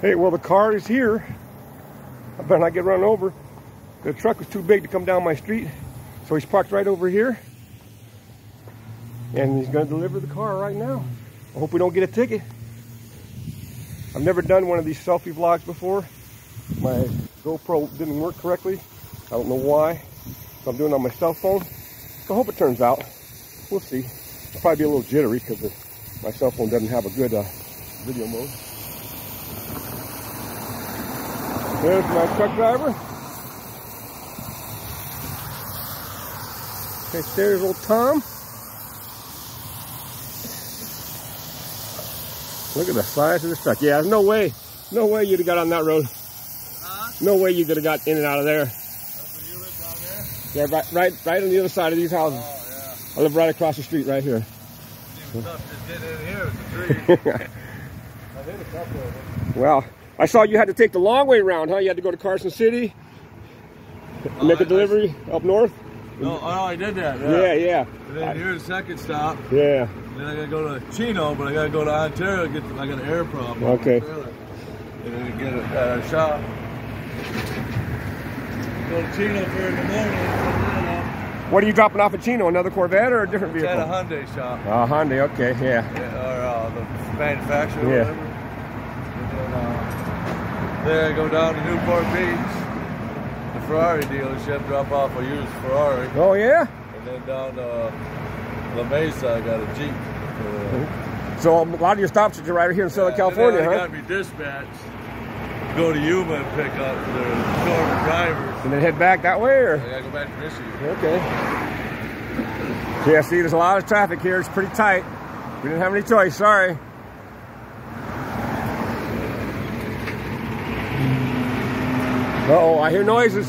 Hey, well, the car is here. I better not get run over. The truck was too big to come down my street, so he's parked right over here. And he's going to deliver the car right now. I hope we don't get a ticket. I've never done one of these selfie vlogs before. My GoPro didn't work correctly. I don't know why. So I'm doing it on my cell phone. So I hope it turns out. We'll see. I'll probably be a little jittery because my cell phone doesn't have a good uh, video mode. There's my truck driver. Okay, there's old Tom. Look at the size of this truck. Yeah, there's no way, no way you'd have got on that road. Huh? No way you could have got in and out of there. That's where you live down there? Yeah, right, right, right on the other side of these houses. Oh, yeah. I live right across the street, right here. yeah. Seems tough just getting in here with the trees. I hit a couple of them. well, I saw you had to take the long way around, huh? You had to go to Carson City, Oh, make a I- delivery up north. No, oh, I did that. Yeah, Yeah. yeah, And then here's the second stop. yeah. And then I gotta go to Chino, but I gotta go to Ontario. to Get I got an air problem. Okay. And then get a uh, shop. Go to Chino for in the morning. What are you dropping off at Chino? Another Corvette or a different It's vehicle? at a Hyundai shop. Uh, Hyundai. Okay, yeah. Yeah, or uh, the manufacturer or Yeah. Whatever. And then, uh, then I go down to Newport Beach, the Ferrari dealership, drop off a used Ferrari, Oh yeah. and then down to La Mesa, I got a Jeep. Uh, So a lot of your stops are right here in Southern California, and then huh? got me dispatched. Go to Yuma and pick up the short drivers. And then head back that way, or I gotta go back to Michigan. okay. Yeah, see, there's a lot of traffic here. It's pretty tight. We didn't have any choice. Sorry. Uh oh, I hear noises.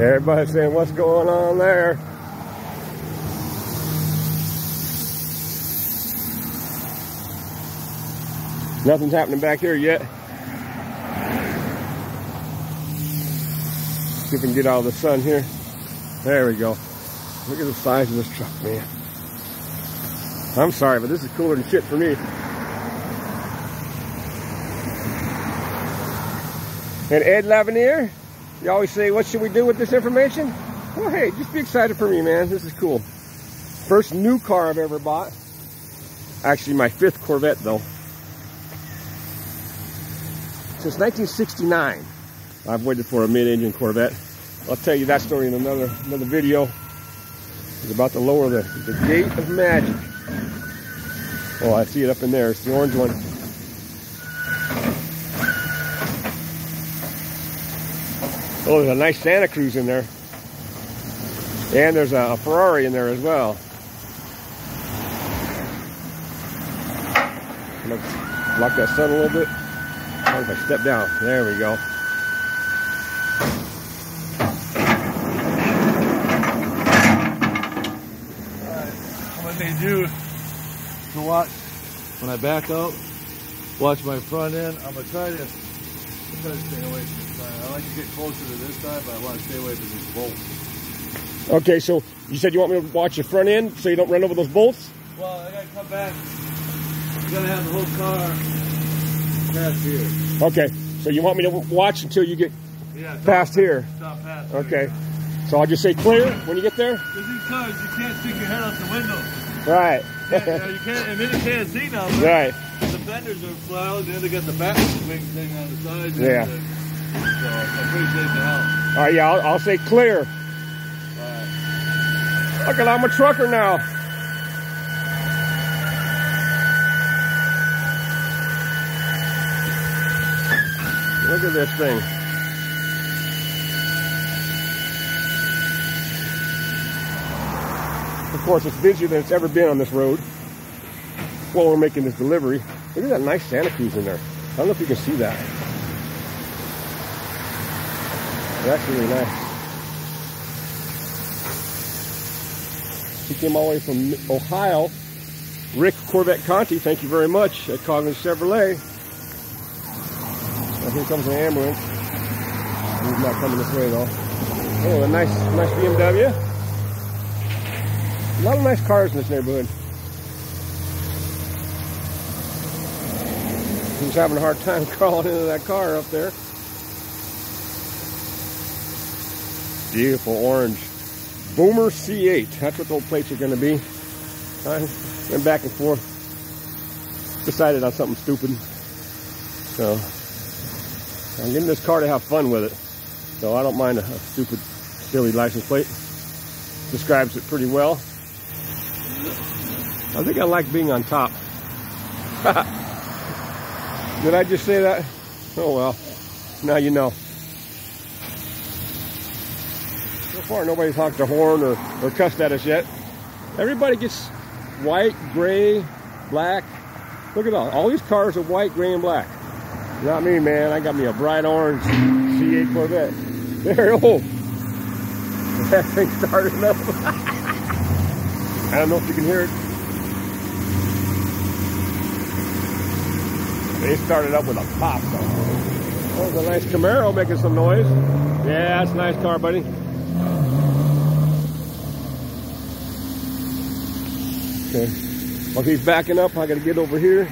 Everybody's saying, what's going on there? Nothing's happening back here yet. See if we can get out of the sun here. There we go. Look at the size of this truck, man. I'm sorry, but this is cooler than shit for me. And Ed Lavinier, you always say, what should we do with this information? Well, hey, just be excited for me, man. This is cool. First new car I've ever bought. Actually, my fifth Corvette, though. Since 1969, I've waited for a mid-engine Corvette. I'll tell you that story in another another video. It's about to lower the, the gate of magic. Oh, I see it up in there. It's the orange one. Oh, there's a nice Santa Cruz in there. And there's a, a Ferrari in there as well. Gonna block that sun a little bit. If I step down? There we go. Gonna need you to watch when I back out. Watch my front end. I'm gonna try to, try to stay away. I like to get closer to this side, but I want to stay away from these bolts. Okay, so you said you want me to watch your front end so you don't run over those bolts? Well, I gotta come back. You gotta have the whole car past here. Okay, so you want me to watch until you get Yeah. past here? Stop past. Okay. So I'll just say clear when you get there? Because these cars, you can't stick your head out the window. Right. Yeah, you, can't, and then you can't see nothing. right. The fenders are plowed, then they got the back wing thing on the side. Yeah. So I appreciate the help. All right, yeah, I'll, I'll say clear. Alright. Look at I'm a trucker now. Look at this thing. Of course, it's busier than it's ever been on this road. While we're making this delivery. Look at that nice Santa Cruz in there. I don't know if you can see that. That's really nice. He came all the way from Ohio. Rick Corvette Conti, thank you very much at Coggins Chevrolet. Now here comes an ambulance. He's not coming this way though. Oh, a nice, nice BMW. A lot of nice cars in this neighborhood. He's having a hard time crawling into that car up there. Beautiful orange. Boomer C8. That's what those plates are going to be. I went back and forth. Decided on something stupid. So, I'm getting this car to have fun with it. So I don't mind a, a stupid, silly license plate. Describes it pretty well. I think I like being on top. Did I just say that? Oh well. Now you know. So far nobody's honked a horn or, or cussed at us yet. Everybody gets white, gray, black. Look at all. All these cars are white, gray, and black. Not me, man. I got me a bright orange C8 Corvette. There, oh. That thing started up. I don't know if you can hear it. They started up with a pop though. Oh, a nice Camaro making some noise. Yeah, that's a nice car, buddy. Okay. While he's backing up, I gotta get over here.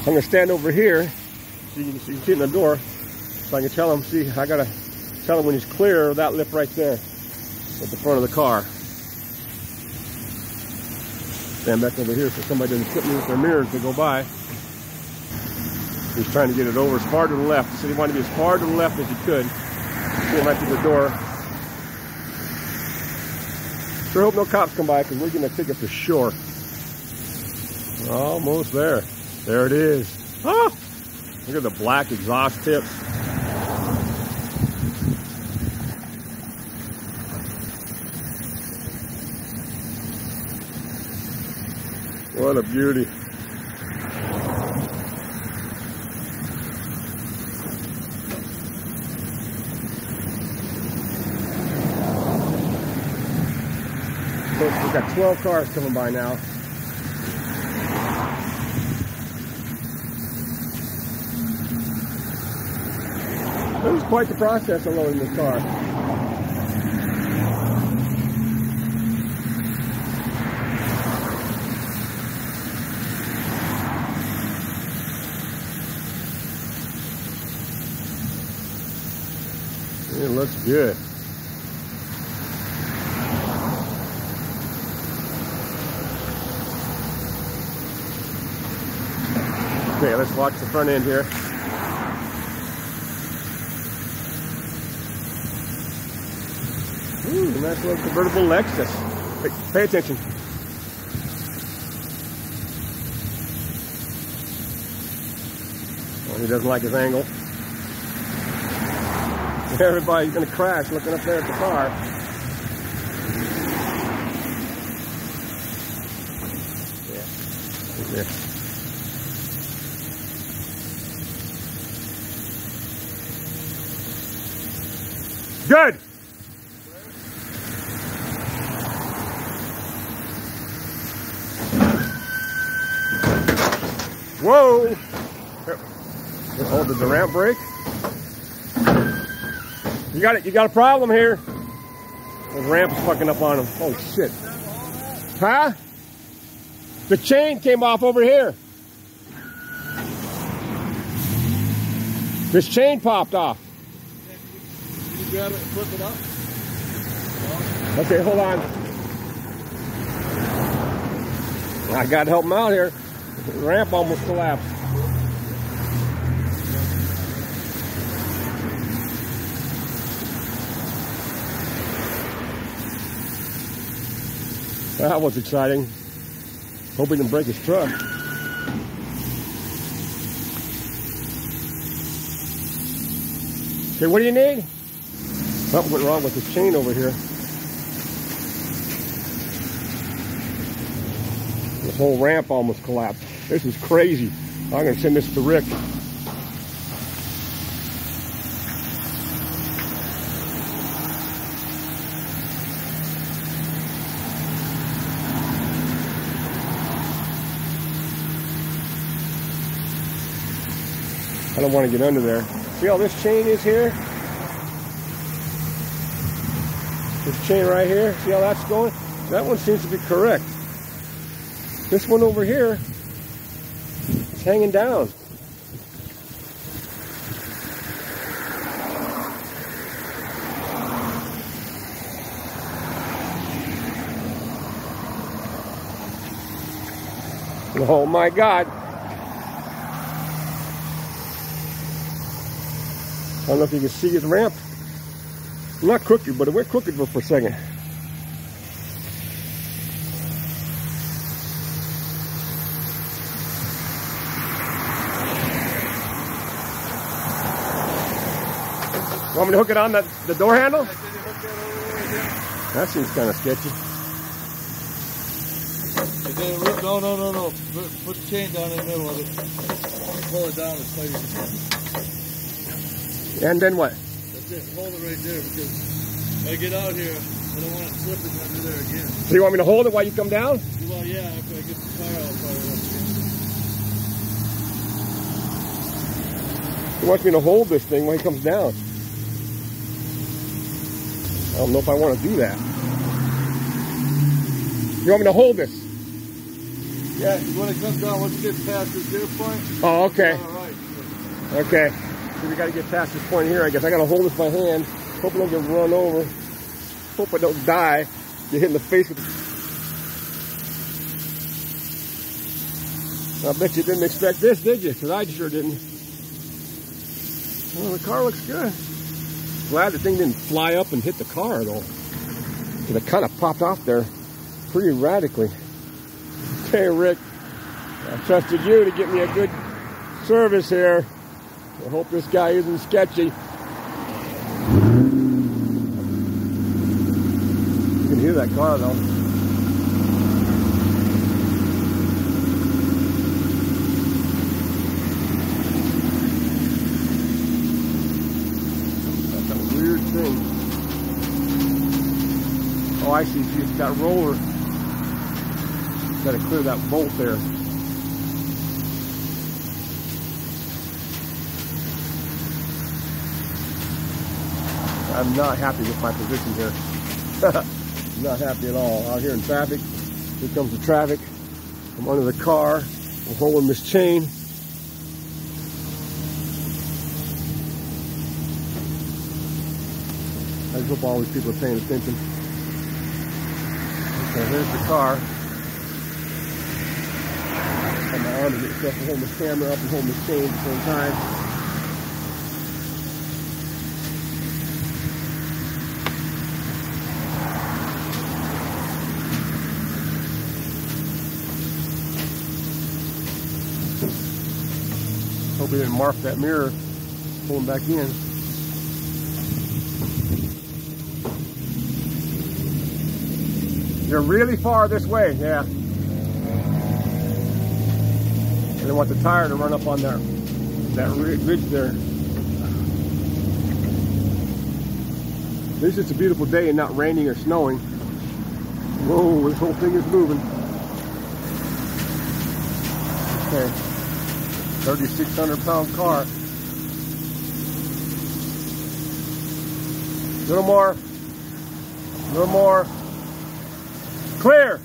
I'm gonna stand over here so you can see, see in the door so I can tell him, see, I gotta tell him when he's clear of that lip right there at the front of the car. Stand back over here so somebody doesn't hit me with their mirrors to go by. He's trying to get it over as far to the left. He said he wanted to be as far to the left as he could. Him right through the door. Sure hope no cops come by because we're getting a ticket for sure. Almost there. There it is. Ah! Look at the black exhaust tips. What a beauty. We've got 12 cars coming by now. It was quite the process of loading this car. It looks good. Okay, let's watch the front end here. Ooh, nice little convertible Lexus. Pay, pay attention. Well, he doesn't like his angle. Everybody's to crash looking up there at the car. Yeah. Yeah. Good. Whoa! Oh, did the ramp break? You got it. You got a problem here. The ramp is fucking up on him. Oh shit! Huh? The chain came off over here. This chain popped off. Grab it and flip it up. Okay, hold on. I got to help him out here. The ramp almost collapsed. That was exciting. Hope he break his truck. Okay, what do you need? Something went wrong with this chain over here. The whole ramp almost collapsed. This is crazy. I'm going to send this to Rick. I don't want to get under there. See how this chain is here? This chain right here, see how that's going? That one seems to be correct. This one over here is hanging down. Oh my God. I don't know if you can see his ramp. Not crooked, but it went crooked for a second. Want me to hook it on the, the door handle? That seems kind of sketchy. No, no, no, no. Put, put the chain down in the middle of it. Pull it down as tight as you can. And then what? It. Hold it right there because if I get out here, I don't want it slipping under there again. So you want me to hold it while you come down? Well, yeah, after I get the tire out, probably He wants me to hold this thing when he comes down. I don't know if I want to do that. You want me to hold this? Yeah, when it comes down, once you get past this gear point, Oh, okay. all right. Okay. So we got to get past this point here. I guess I got to hold this by hand. Hope I don't get run over. Hope I don't die. Get hit in the face with. I bet you didn't expect this, did you? Because I sure didn't. Well, the car looks good. Glad the thing didn't fly up and hit the car though. Because it kind of popped off there pretty radically. Okay, Rick. I trusted you to get me a good service here. I hope this guy isn't sketchy. You can hear that car though. That's a weird thing. Oh, I see. She's got roller. Got to clear that bolt there. I'm not happy with my position here. not happy at all. Out here in traffic. Here comes the traffic. I'm under the car. I'm holding this chain. I just hope all these people are paying attention. Okay, here's the car. Got my arm to get stuff to hold the camera up and hold the chain at the same time. We didn't mark that mirror pulling back in. You're really far this way, yeah. I want the tire to run up on there, that ridge there. At least it's a beautiful day and not raining or snowing. Whoa, this whole thing is moving. Okay. 3,600 pound car. Little more. Little more. Clear.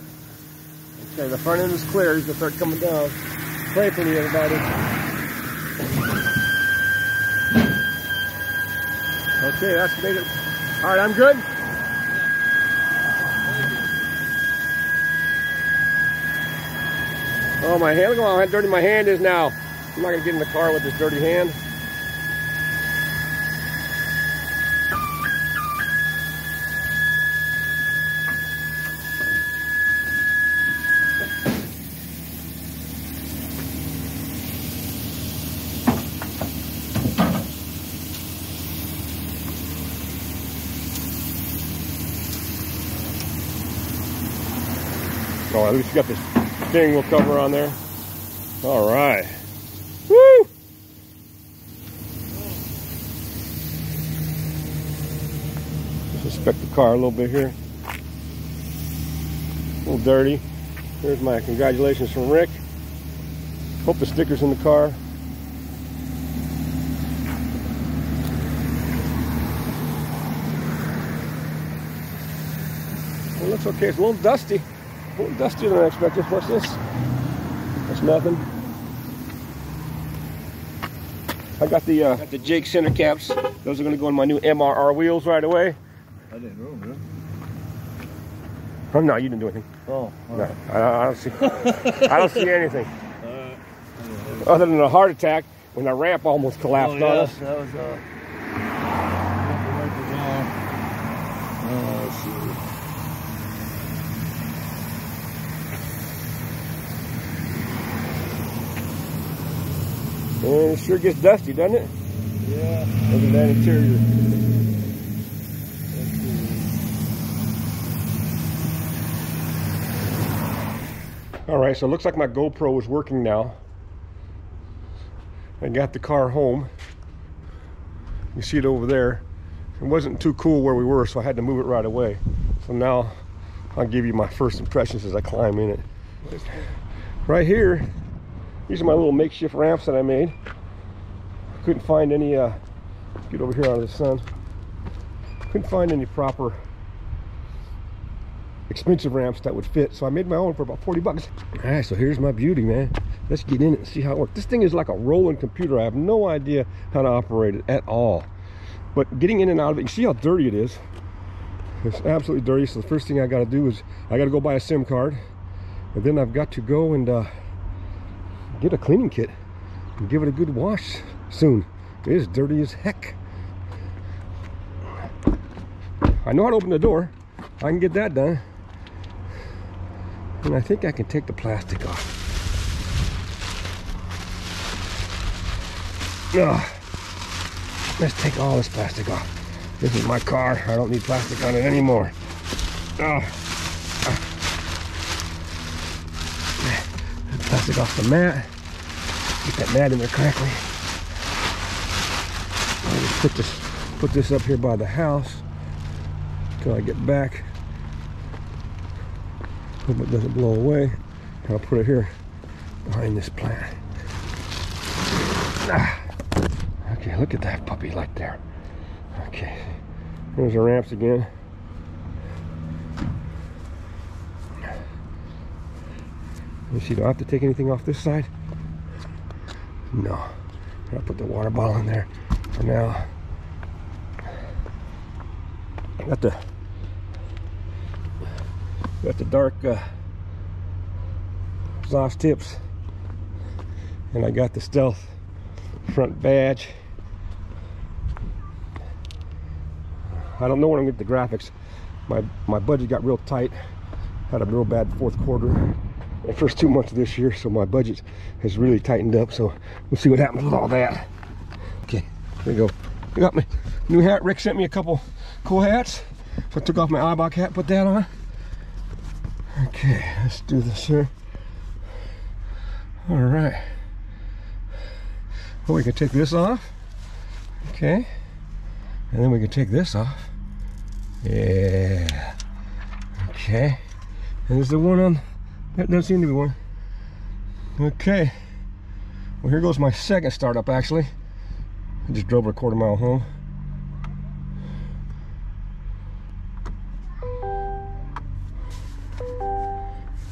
Okay, the front end is clear. He's gonna start coming down. Pray for me, everybody. Okay, that's made it. All right, I'm good. Oh, my hand, look how dirty my hand is now. I'm not gonna get in the car with this dirty hand. Oh, at least you got this steering wheel cover on there. All right. Woo! Just inspect the car a little bit here. A little dirty. Here's my congratulations from Rick. Hope the sticker's in the car. Well, that's okay. It's a little dusty. A little dustier than I expected. What's this? That's nothing. I got the uh, got the Jake center caps. Those are going to go on my new MRR wheels right away. I didn't know, man. Oh, no, you didn't do anything. Oh, No, I, I don't see. I don't see anything other than a heart attack when the ramp almost collapsed oh, on yes, us. that was uh. Oh, see. And it sure gets dusty, doesn't it? Yeah. Look at that interior. Let's see. All right, so it looks like my GoPro is working now. I got the car home. You see it over there. It wasn't too cool where we were, so I had to move it right away. So now I'll give you my first impressions as I climb in it. Right here, these are my little makeshift ramps that I made. Couldn't find any, uh, get over here out of the sun. Couldn't find any proper expensive ramps that would fit. So I made my own for about 40 bucks. All right, so here's my beauty, man. Let's get in it and see how it works. This thing is like a rolling computer. I have no idea how to operate it at all. But getting in and out of it, you see how dirty it is. It's absolutely dirty. So the first thing I got to do is I got to go buy a SIM card. And then I've got to go and uh, get a cleaning kit and give it a good wash soon. It is dirty as heck. I know how to open the door. I can get that done. And I think I can take the plastic off. Ugh. Let's take all this plastic off. This is my car. I don't need plastic on it anymore. Ugh. Plastic off the mat. Get that mat in there correctly. I'll just put this put this up here by the house until I get back. Hope it doesn't blow away. I'll put it here behind this plant. Ah. Okay, look at that puppy right there. Okay, there's the ramps again. Let see, do I have to take anything off this side? No. I'll put the water bottle in there for now. Got the got the dark uh, exhaust tips, and I got the stealth front badge. I don't know when I'm gonna get the graphics. My my budget got real tight. Had a real bad fourth quarter. The first two months of this year, so my budget has really tightened up. So we'll see what happens with all that. Okay, there you go. I got my new hat. Rick sent me a couple cool hats. So I took off my Eibach hat, put that on. Okay, let's do this here. All right. Well, we can take this off. Okay. And then we can take this off. Yeah. Okay. And there's the one on, that doesn't seem to be one. Okay. Well, here goes my second startup, actually. I just drove a quarter mile home.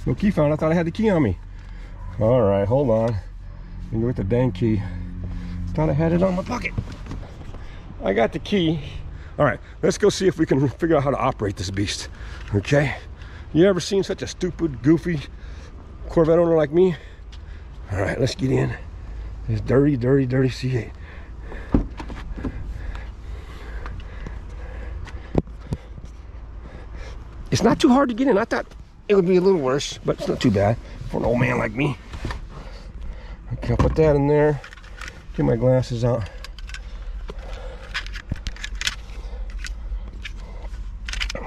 No key found. I thought I had the key on me. All right, hold on. Go get the dang key. Thought I had it on my pocket. I got the key. All right, let's go see if we can figure out how to operate this beast. Okay? You ever seen such a stupid, goofy Corvette owner like me? All right, let's get in. This dirty, dirty, dirty C8. It's not too hard to get in. I thought it would be a little worse, but it's not too bad for an old man like me. Okay, I'll put that in there. Get my glasses out.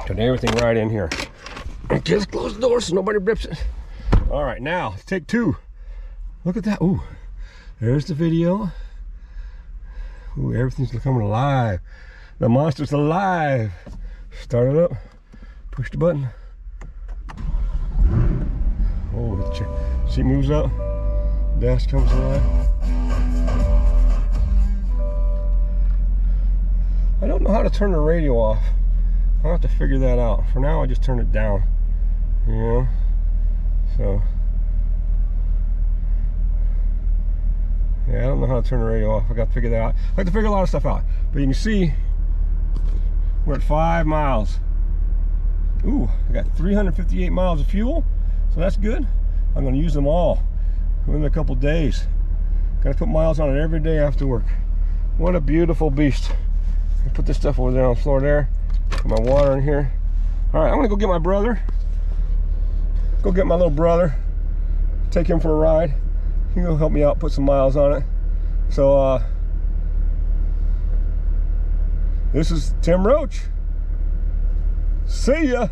Put everything right in here. Just close the door so nobody rips it. All right, now take two. Look at that. Ooh, there's the video. Ooh, everything's coming alive. The monster's alive. Start it up. Push the button. Ch- seat moves up. Dash comes alive. I don't know how to turn the radio off. I'll have to figure that out. For now, I just turn it down. You know? So. Yeah, I don't know how to turn the radio off. I got to figure that out. I have to figure a lot of stuff out. But you can see we're at five miles. Ooh, I got 358 miles of fuel. So that's good. I'm going to use them all within a couple days. Got to put miles on it every day after work. What a beautiful beast. Put this stuff over there on the floor there. Put my water in here. All right, I'm gonna go get my brother. Go get my little brother. Take him for a ride. He'll help me out, put some miles on it. So, uh, this is Tim Roach. See ya.